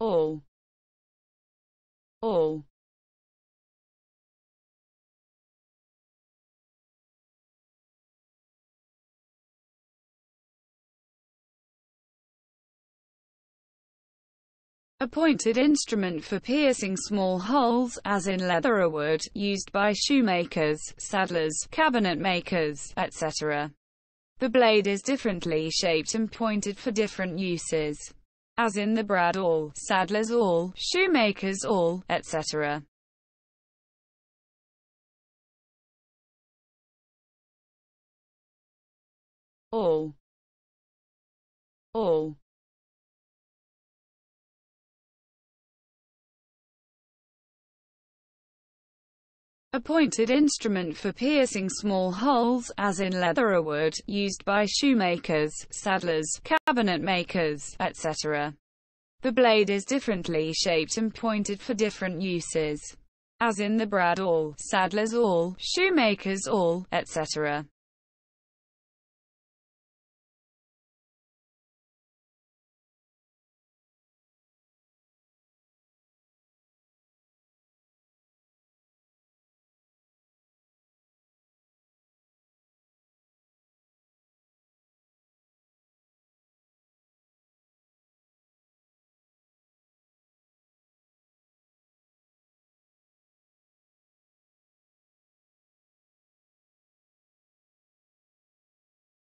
awl. Awl. A pointed instrument for piercing small holes, as in leather or wood, used by shoemakers, saddlers, cabinet makers, etc. The blade is differently shaped and pointed for different uses, as in the brad Awl, saddler's Awl, shoemaker's Awl, etc. Awl Awl A pointed instrument for piercing small holes, as in leather or wood, used by shoemakers, saddlers, cabinet makers, etc. The blade is differently shaped and pointed for different uses, as in the brad awl, saddler's awl, shoemaker's awl, etc.